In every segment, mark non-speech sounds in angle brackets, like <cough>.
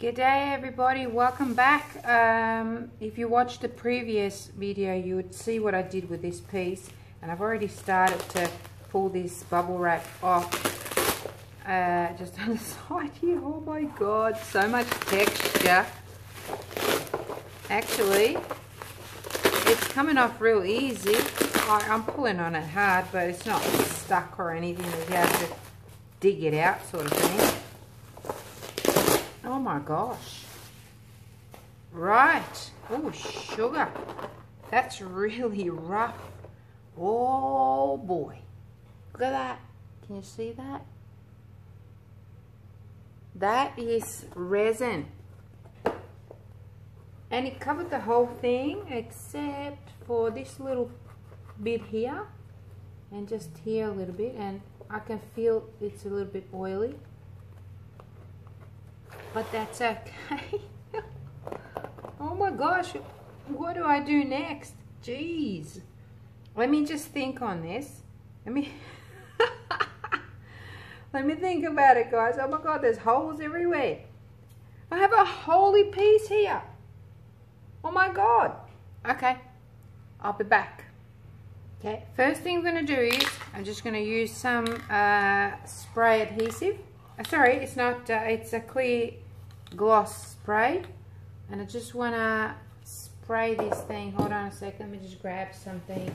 G'day everybody, welcome back. Um, if you watched the previous video you would see what I did with this piece and I've already started to pull this bubble wrap off uh, just <laughs> on the side here. Oh my god, so much texture. Actually, it's coming off real easy. I, I'm pulling on it hard but it's not stuck or anything you have to dig it out sort of thing. Oh my gosh. Right. Oh, sugar. That's really rough. Oh boy. Look at that. Can you see that? That is resin. And it covered the whole thing except for this little bit here. And just here a little bit. And I can feel it's a little bit oily but that's okay. <laughs> oh my gosh, what do I do next? Jeez. Let me just think on this. Let me... <laughs> Let me think about it, guys. Oh my God, there's holes everywhere. I have a holey piece here. Oh my God. Okay, I'll be back. Okay, first thing I'm going to do is I'm just going to use some uh, spray adhesive sorry, it's not, uh, it's a clear gloss spray. And I just want to spray this thing. Hold on a second. Let me just grab something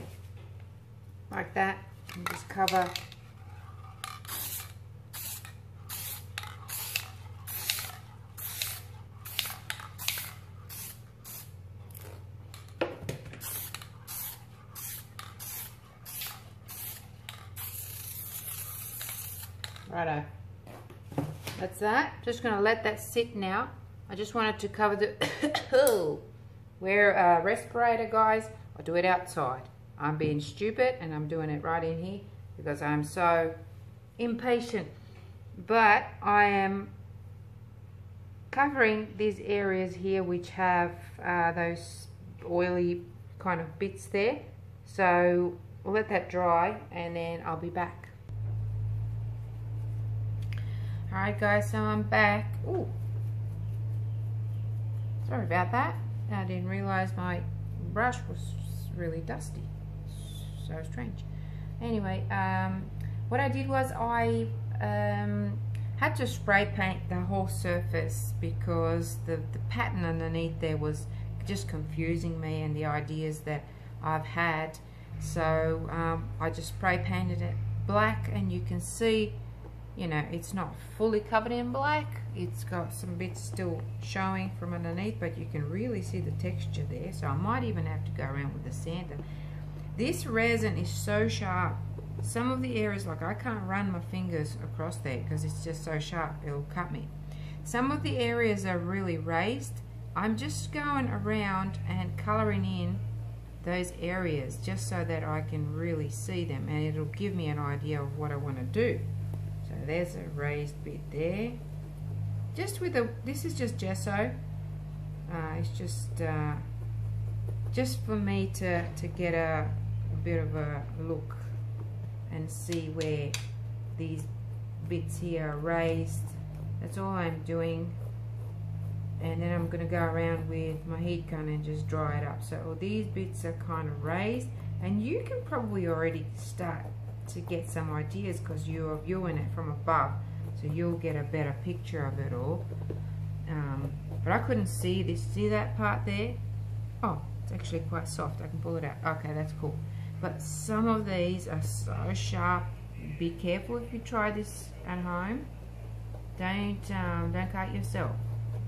like that and just cover Righto. That's that. Just going to let that sit now. I just wanted to cover the... <coughs> Wear a respirator, guys. I do it outside. I'm being stupid and I'm doing it right in here because I'm so impatient. But I am covering these areas here which have uh, those oily kind of bits there. So we'll let that dry and then I'll be back. Alright guys, so I'm back. Ooh. Sorry about that. I didn't realize my brush was really dusty. So strange. Anyway, um, what I did was I um, had to spray paint the whole surface because the, the pattern underneath there was just confusing me and the ideas that I've had. So um, I just spray painted it black and you can see you know it's not fully covered in black. It's got some bits still showing from underneath but you can really see the texture there. So I might even have to go around with the sander. This resin is so sharp. Some of the areas like I can't run my fingers across there because it's just so sharp it'll cut me. Some of the areas are really raised. I'm just going around and coloring in those areas just so that I can really see them and it'll give me an idea of what I want to do there's a raised bit there. Just with a this is just gesso. Uh, it's just uh, just for me to to get a, a bit of a look and see where these bits here are raised. That's all I'm doing. And then I'm going to go around with my heat gun and just dry it up. So all these bits are kind of raised and you can probably already start to get some ideas because you are viewing it from above. So you'll get a better picture of it all. Um, but I couldn't see this see that part there? Oh it's actually quite soft. I can pull it out. Okay that's cool. But some of these are so sharp. Be careful if you try this at home. Don't um, don't cut yourself.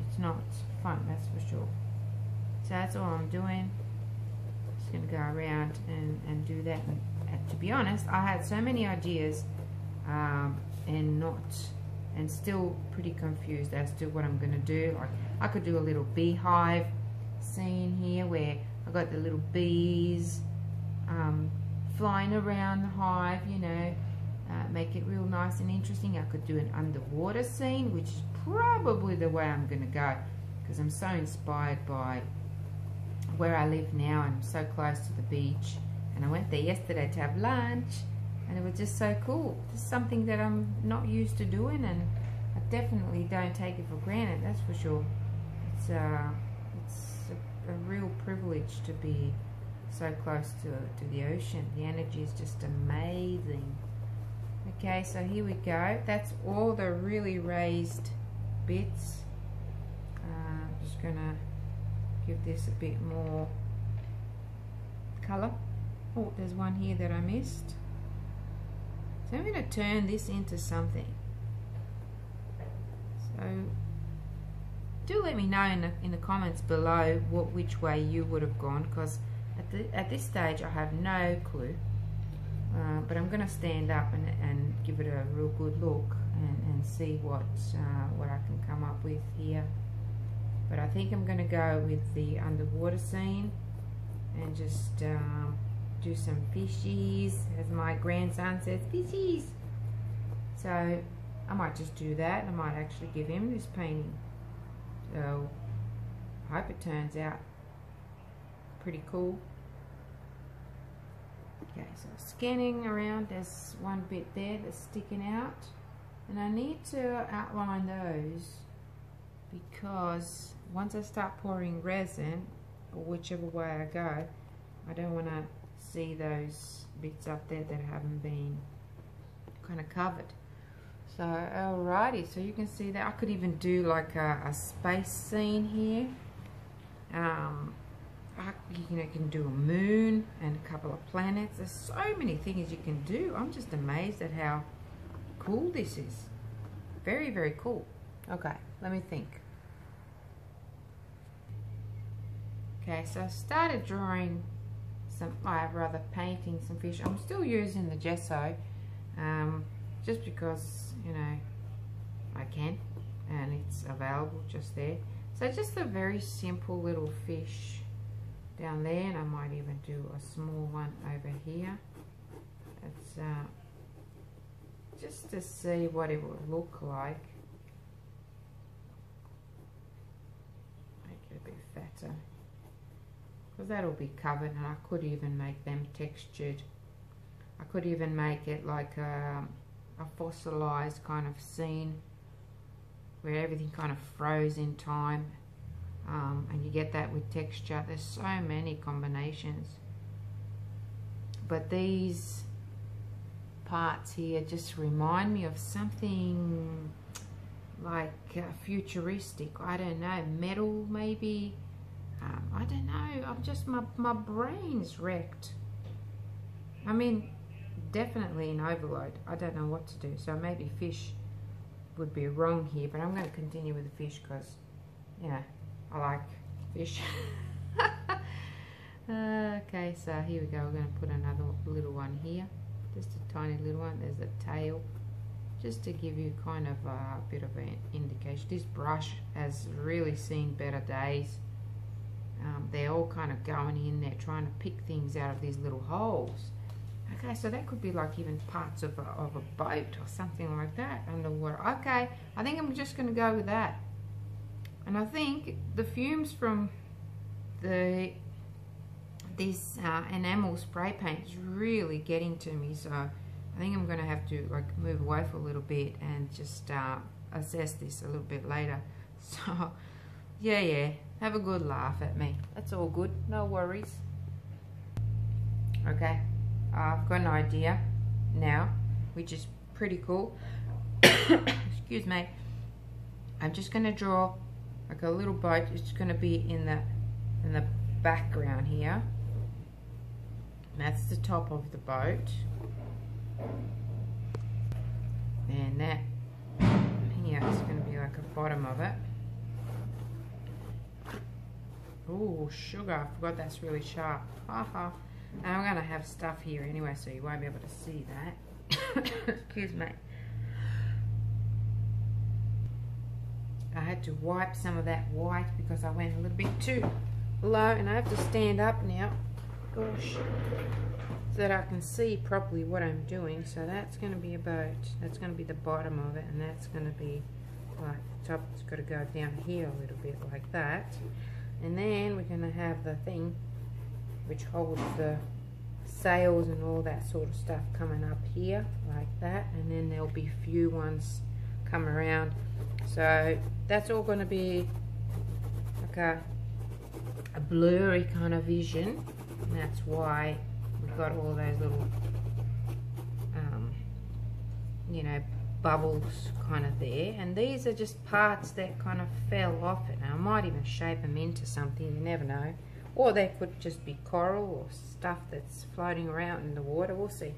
It's not fun that's for sure. So that's all I'm doing. Just gonna go around and, and do that to be honest, I had so many ideas um, and not, and still pretty confused as to what I'm going to do. Like, I could do a little beehive scene here where I got the little bees um, flying around the hive, you know, uh, make it real nice and interesting. I could do an underwater scene, which is probably the way I'm going to go because I'm so inspired by where I live now I'm so close to the beach and I went there yesterday to have lunch and it was just so cool. Just something that I'm not used to doing and I definitely don't take it for granted. That's for sure. It's uh, it's a, a real privilege to be so close to to the ocean. The energy is just amazing. Okay, so here we go. That's all the really raised bits. Uh, I'm just gonna give this a bit more color. Oh, there's one here that I missed. So I'm going to turn this into something. So do let me know in the, in the comments below what which way you would have gone because at, the, at this stage I have no clue. Uh, but I'm going to stand up and, and give it a real good look and, and see what, uh, what I can come up with here. But I think I'm going to go with the underwater scene and just um, do some fishies, as my grandson says, fishies. So I might just do that. I might actually give him this painting. So I hope it turns out pretty cool. Okay, so scanning around, there's one bit there that's sticking out. And I need to outline those because once I start pouring resin, or whichever way I go, I don't want to see those bits up there that haven't been kind of covered. So alrighty, so you can see that I could even do like a, a space scene here. Um, I, you know, you can do a moon and a couple of planets. There's so many things you can do. I'm just amazed at how cool this is. Very, very cool. Okay, let me think. Okay, so I started drawing some, I rather painting some fish. I'm still using the gesso um, just because, you know, I can and it's available just there. So just a very simple little fish down there and I might even do a small one over here. It's uh, just to see what it would look like. Make it a bit fatter because that'll be covered and I could even make them textured. I could even make it like a, a fossilized kind of scene where everything kind of froze in time um, and you get that with texture. There's so many combinations. But these parts here just remind me of something like uh, futuristic. I don't know metal maybe um, I don't know. I'm just my my brain's wrecked. I mean, definitely in overload. I don't know what to do. So maybe fish would be wrong here, but I'm going to continue with the fish because, you know, I like fish. <laughs> okay, so here we go. We're going to put another little one here. Just a tiny little one. There's a tail. Just to give you kind of a bit of an indication. This brush has really seen better days um, they're all kind of going in there trying to pick things out of these little holes. Okay, so that could be like even parts of a, of a boat or something like that underwater. Okay, I think I'm just going to go with that. And I think the fumes from the this uh, enamel spray paint is really getting to me. So I think I'm going to have to like move away for a little bit and just uh, assess this a little bit later. <laughs> So yeah, yeah, have a good laugh at me. That's all good. No worries. Okay. I've got an idea now, which is pretty cool. <coughs> Excuse me. I'm just going to draw like a little boat. It's going to be in the in the background here. And that's the top of the boat. And that here is going to be like a bottom of it. Oh, sugar. I forgot that's really sharp. Haha. I'm going to have stuff here anyway, so you won't be able to see that. <coughs> Excuse me. I had to wipe some of that white because I went a little bit too low and I have to stand up now. Gosh. So that I can see properly what I'm doing. So that's going to be about, that's going to be the bottom of it and that's going to be like the top. It's got to go down here a little bit like that and then we're going to have the thing which holds the sails and all that sort of stuff coming up here like that and then there'll be few ones come around. So that's all going to be like a, a blurry kind of vision. And that's why we've got all those little, um, you know, bubbles kind of there. And these are just parts that kind of fell off it. Now I might even shape them into something, you never know. Or they could just be coral or stuff that's floating around in the water. We'll see.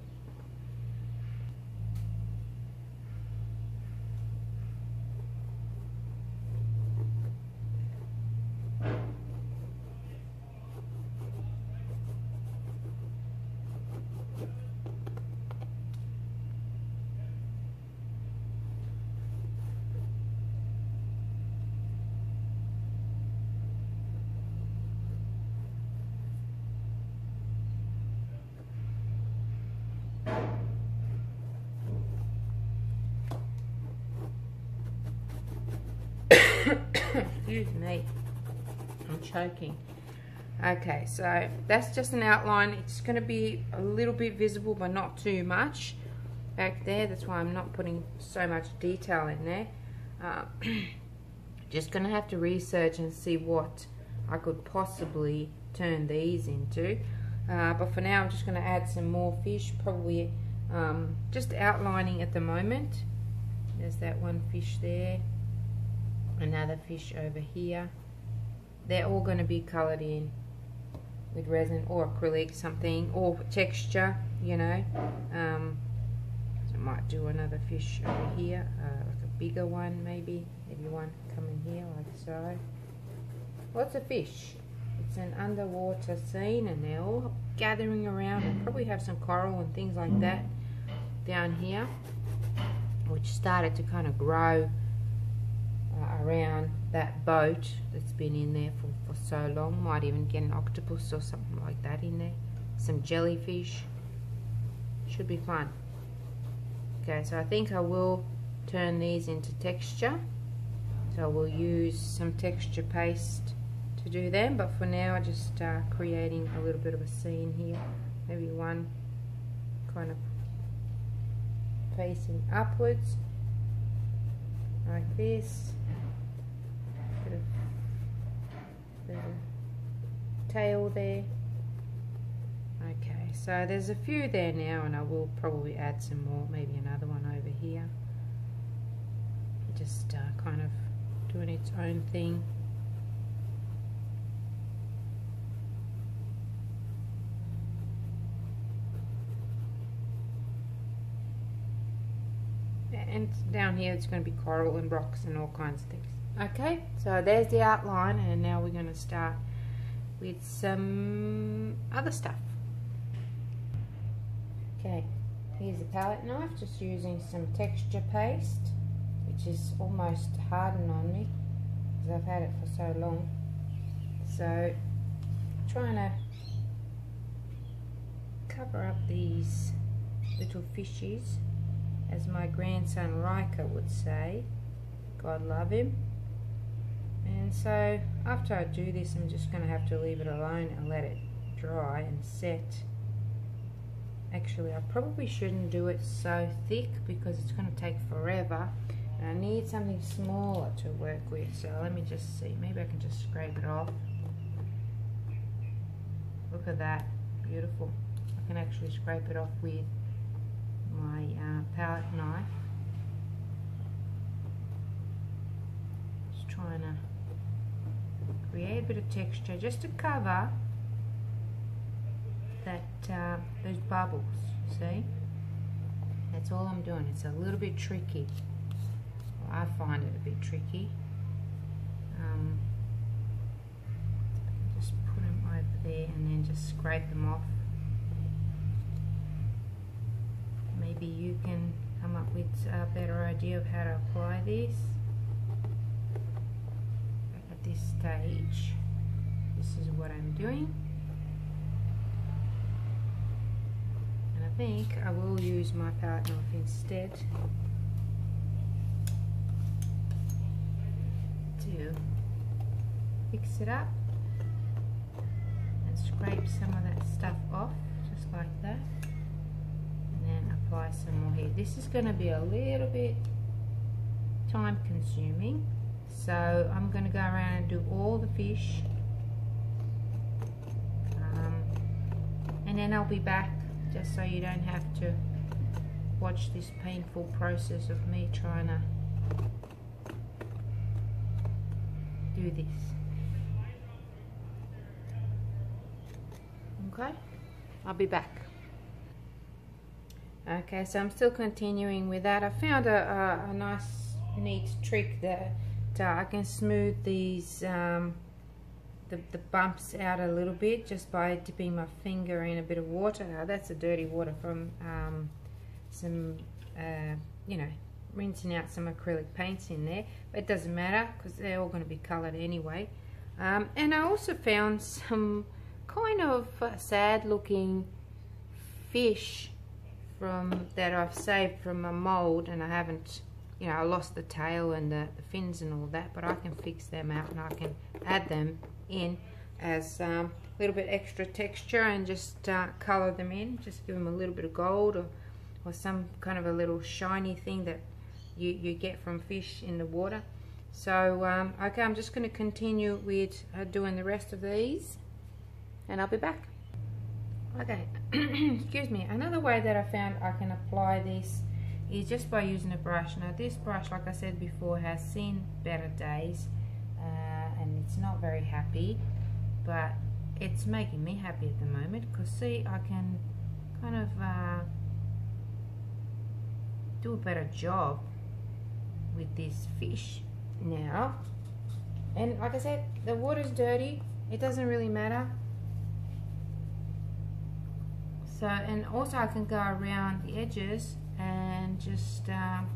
<laughs> Excuse me. I'm choking. Okay, so that's just an outline. It's going to be a little bit visible, but not too much back there. That's why I'm not putting so much detail in there. Uh, <clears throat> just going to have to research and see what I could possibly turn these into. Uh, but for now, I'm just going to add some more fish, probably um, just outlining at the moment. There's that one fish there another fish over here. They're all going to be colored in with resin or acrylic something or texture you know. Um, so I might do another fish over here uh, like a bigger one maybe. Maybe one coming here like so. Lots of fish. It's an underwater scene and they're all gathering around. And probably have some coral and things like that down here which started to kind of grow around that boat that's been in there for, for so long. Might even get an octopus or something like that in there. Some jellyfish. Should be fun. Okay, so I think I will turn these into texture. So we'll use some texture paste to do them, but for now I'm just uh, creating a little bit of a scene here. Maybe one kind of facing upwards like this tail there. Okay so there's a few there now and I will probably add some more maybe another one over here. Just uh, kind of doing its own thing. And down here it's going to be coral and rocks and all kinds of things okay so there's the outline and now we're going to start with some other stuff. Okay here's a palette knife just using some texture paste which is almost hardened on me because I've had it for so long. So trying to cover up these little fishies as my grandson Riker would say. God love him and so after I do this I'm just going to have to leave it alone and let it dry and set. Actually I probably shouldn't do it so thick because it's going to take forever. And I need something smaller to work with. So let me just see. Maybe I can just scrape it off. Look at that. Beautiful. I can actually scrape it off with my uh, palette knife. Just trying to create a bit of texture just to cover that uh, those bubbles see? That's all I'm doing. It's a little bit tricky. Well, I find it a bit tricky. Um, just put them over there and then just scrape them off. Maybe you can come up with a better idea of how to apply this this stage. This is what I'm doing. And I think I will use my palette knife instead to fix it up and scrape some of that stuff off just like that and then apply some more here this is going to be a little bit time consuming so I'm going to go around and do all the fish. Um, and then I'll be back just so you don't have to watch this painful process of me trying to do this. Okay? I'll be back. Okay so I'm still continuing with that. I found a, a, a nice neat trick that uh, I can smooth these um, the, the bumps out a little bit just by dipping my finger in a bit of water. Now that's a dirty water from um, some uh, you know rinsing out some acrylic paints in there but it doesn't matter because they're all going to be colored anyway. Um, and I also found some kind of uh, sad looking fish from that I've saved from a mold and I haven't you know I lost the tail and the, the fins and all that but I can fix them out and I can add them in as um, a little bit extra texture and just uh, color them in just give them a little bit of gold or, or some kind of a little shiny thing that you, you get from fish in the water so um, okay I'm just going to continue with uh, doing the rest of these and I'll be back. Okay, <clears throat> excuse me. Another way that I found I can apply this is just by using a brush. Now this brush, like I said before, has seen better days uh, and it's not very happy, but it's making me happy at the moment because see, I can kind of uh, do a better job with this fish now. And like I said, the water's dirty. It doesn't really matter so and also I can go around the edges and just um,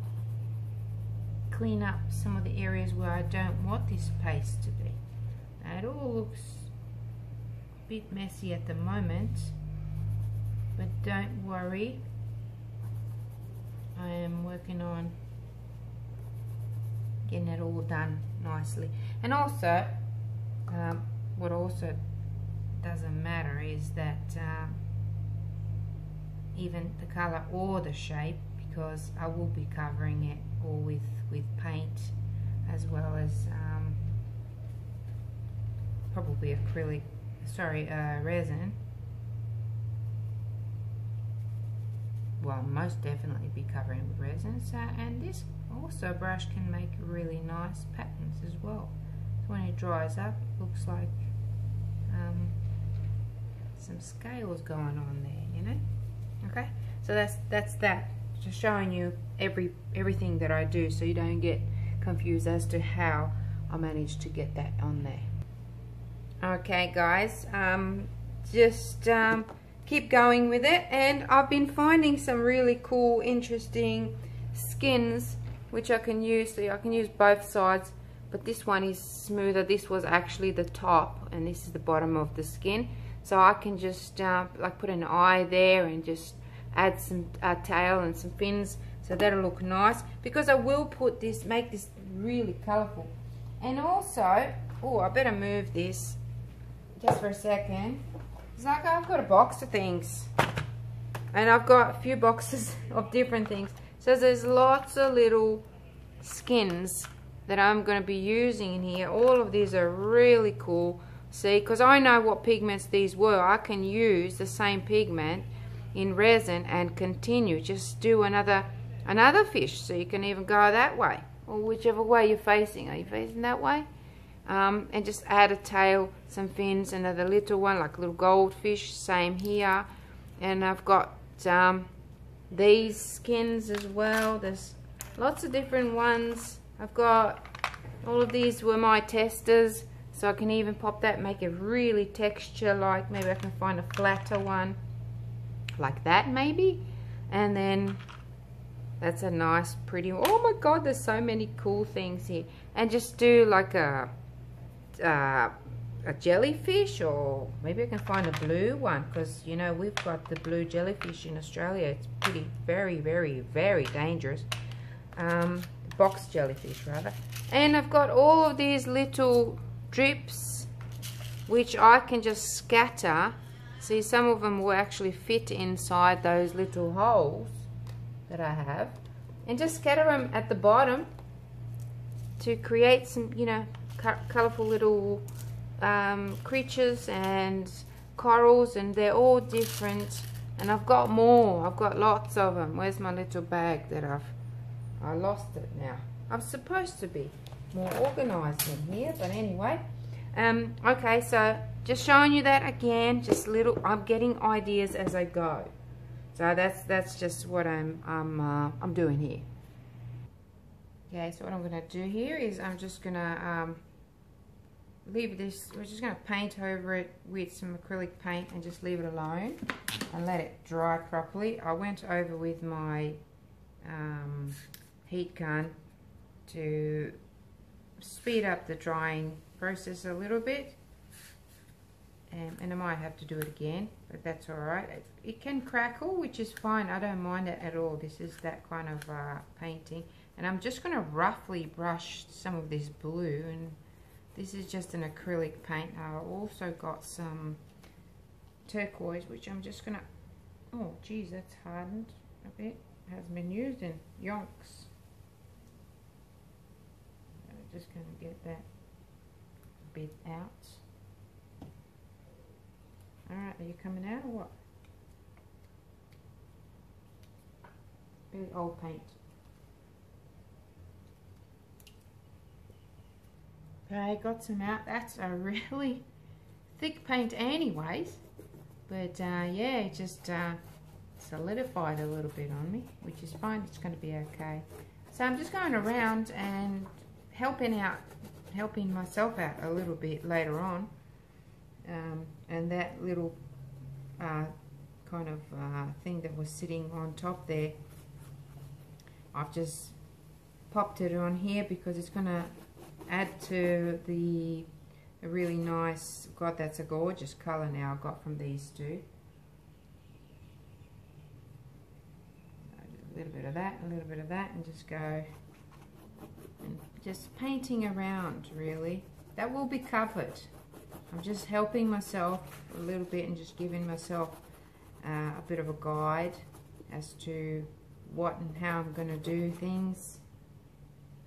clean up some of the areas where I don't want this paste to be. Now it all looks a bit messy at the moment but don't worry. I am working on getting it all done nicely. And also um, what also doesn't matter is that um, even the color or the shape because I will be covering it all with with paint as well as um, probably acrylic sorry uh, resin. Well most definitely be covering with resin. So and this also brush can make really nice patterns as well. So when it dries up it looks like um, some scales going on there you know okay? So that's that's that. Just showing you every everything that I do so you don't get confused as to how I managed to get that on there. Okay guys um, just um, keep going with it. And I've been finding some really cool interesting skins which I can use. So I can use both sides but this one is smoother. This was actually the top and this is the bottom of the skin so I can just uh, like put an eye there and just add some uh, tail and some fins. So that'll look nice. Because I will put this make this really colorful and also oh I better move this just for a second. It's like I've got a box of things. And I've got a few boxes <laughs> of different things. So there's lots of little skins that I'm going to be using in here. All of these are really cool see because I know what pigments these were. I can use the same pigment in resin and continue. Just do another another fish so you can even go that way or whichever way you're facing. Are you facing that way? Um, and just add a tail some fins another little one like a little goldfish same here. And I've got um, these skins as well. There's lots of different ones. I've got all of these were my testers so I can even pop that make it really texture like maybe I can find a flatter one like that maybe. And then that's a nice pretty oh my god there's so many cool things here. And just do like a uh, a jellyfish or maybe I can find a blue one because you know we've got the blue jellyfish in Australia. It's pretty very very very dangerous. Um, box jellyfish rather. And I've got all of these little drips which I can just scatter. See, some of them will actually fit inside those little holes that I have. And just scatter them at the bottom to create some, you know, colorful little um, creatures and corals and they're all different. And I've got more. I've got lots of them where's my little bag that I've I lost it now? I'm supposed to be more organized in here but anyway. Um, okay so just showing you that again just little I'm getting ideas as I go. So that's that's just what I'm I'm uh, I'm doing here. Okay so what I'm gonna do here is I'm just gonna um, leave this, we're just to paint over it with some acrylic paint and just leave it alone and let it dry properly. I went over with my um, heat gun to speed up the drying process a little bit um, and I might have to do it again but that's alright. It, it, can crackle which is fine, I don't mind it at all. This is that kind of uh, painting and I'm just going to roughly brush some of this blue and this is just an acrylic paint. I also got some turquoise, which I'm just going to... Oh, geez, that's hardened a bit. It hasn't been used in yonks. Just going to get that bit out. Alright, are you coming out or what? Very old paint. Okay, got some out. That's a <laughs> really thick paint anyways. But uh, yeah, it just uh, solidified a little bit on me, which is fine. It's going to be okay. So I'm just going around and helping out, helping myself out a little bit later on. Um, and that little uh, kind of uh, thing that was sitting on top there, I've just popped it on here because it's going to add to the really nice, God that's a gorgeous colour now I've got from these two. A little bit of that, a little bit of that and just go and just painting around really. That will be covered. I'm just helping myself a little bit and just giving myself uh, a bit of a guide as to what and how I'm going to do things.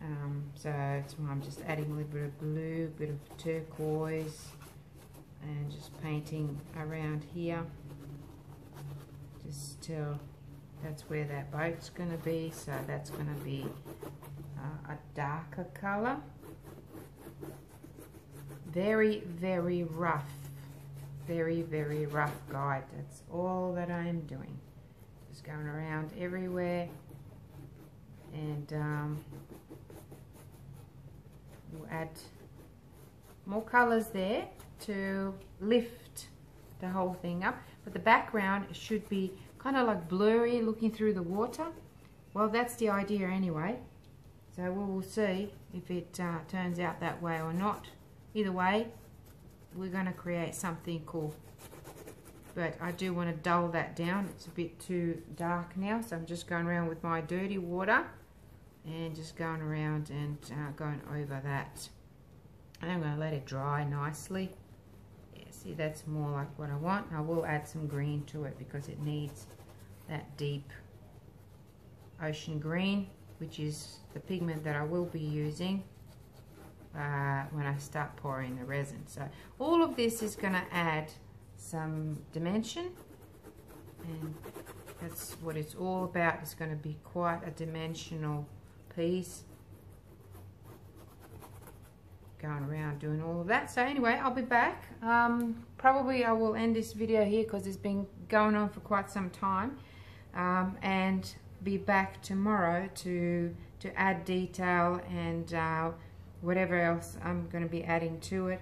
Um, so I'm just adding a little bit of blue, a bit of turquoise, and just painting around here. Just till that's where that boat's going to be. So that's going to be uh, a darker colour. Very, very rough. Very, very rough guide. That's all that I'm doing. Just going around everywhere. And um, we'll add more colors there to lift the whole thing up but the background should be kind of like blurry looking through the water well that's the idea anyway so we will see if it uh, turns out that way or not. Either way we're going to create something cool. But I do want to dull that down. It's a bit too dark now so I'm just going around with my dirty water and just going around and uh, going over that. And I'm going to let it dry nicely. Yeah, see that's more like what I want. I will add some green to it because it needs that deep ocean green which is the pigment that I will be using uh, when I start pouring the resin. So all of this is going to add some dimension and that's what it's all about. It's going to be quite a dimensional piece. Going around doing all of that. So anyway I'll be back. Um, probably I will end this video here because it's been going on for quite some time. Um, and be back tomorrow to to add detail and uh, whatever else I'm going to be adding to it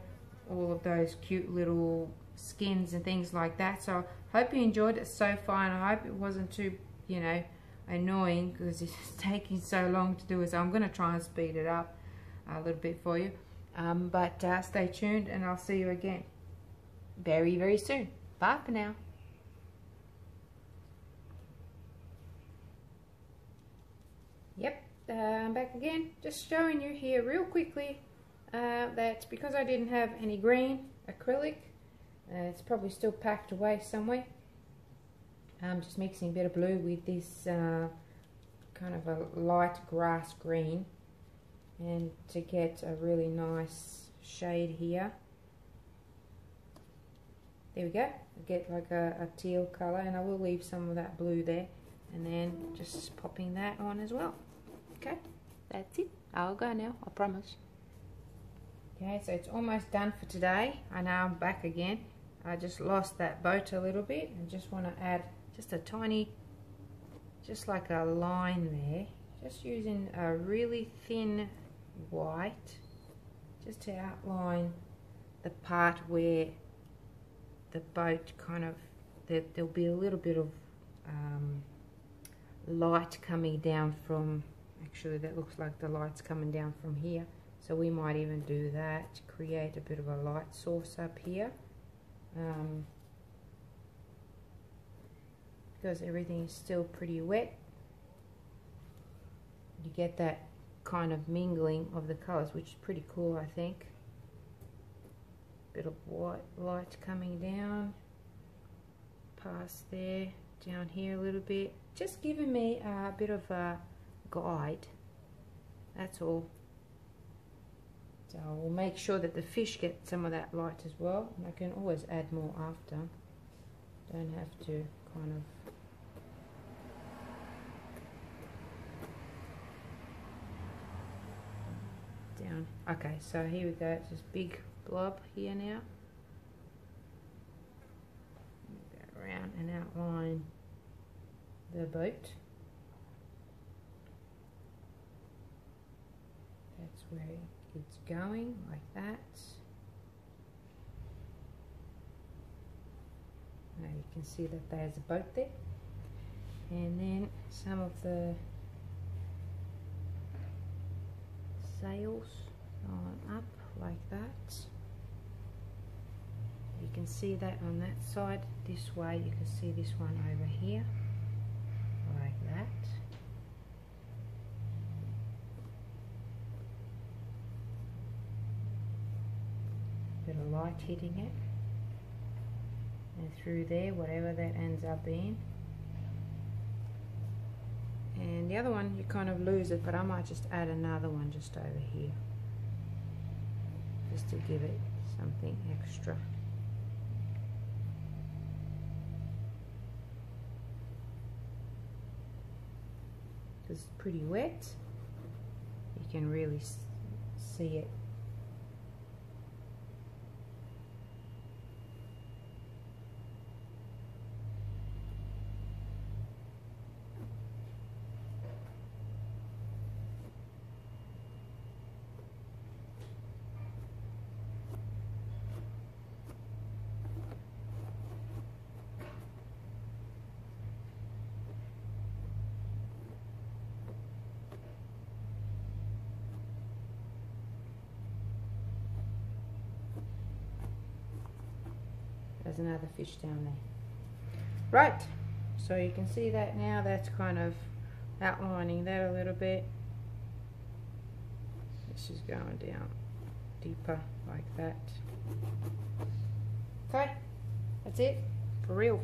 all of those cute little skins and things like that so hope you enjoyed it so far and I hope it wasn't too you know annoying because <laughs> it's taking so long to do it. So I'm going to try and speed it up a little bit for you. Um, but uh, stay tuned and I'll see you again very, very soon. Bye for now. Yep, uh, I'm back again. Just showing you here real quickly uh, that because I didn't have any green acrylic, uh, it's probably still packed away somewhere. I'm just mixing a bit of blue with this uh, kind of a light grass green and to get a really nice shade here there we go I get like a, a teal color and I will leave some of that blue there and then just popping that on as well okay. That's it. I'll go now I promise. Okay so it's almost done for today. I know I'm back again. I just lost that boat a little bit and just want to add just a tiny just like a line there. Just using a really thin white just to outline the part where the boat kind of there, there'll be a little bit of um, light coming down from actually that looks like the light's coming down from here. So we might even do that to create a bit of a light source up here. Um, because everything is still pretty wet. You get that kind of mingling of the colors which is pretty cool I think. Bit of white light coming down. Past there down here a little bit. Just giving me a bit of a guide. That's all. So we'll make sure that the fish get some of that light as well. And I can always add more after. Don't have to kind of down. Okay so here we go. It's this big blob here now. Around and outline the boat where it's going like that. Now you can see that there's a boat there. And then some of the sails on up like that. You can see that on that side. This way you can see this one over here like that bit of light hitting it. And through there whatever that ends up being. And the other one you kind of lose it but I might just add another one just over here. Just to give it something extra. Because it's pretty wet. You can really see it there's another fish down there. Right so you can see that now that's kind of outlining that a little bit. This is going down deeper like that. Okay that's it for real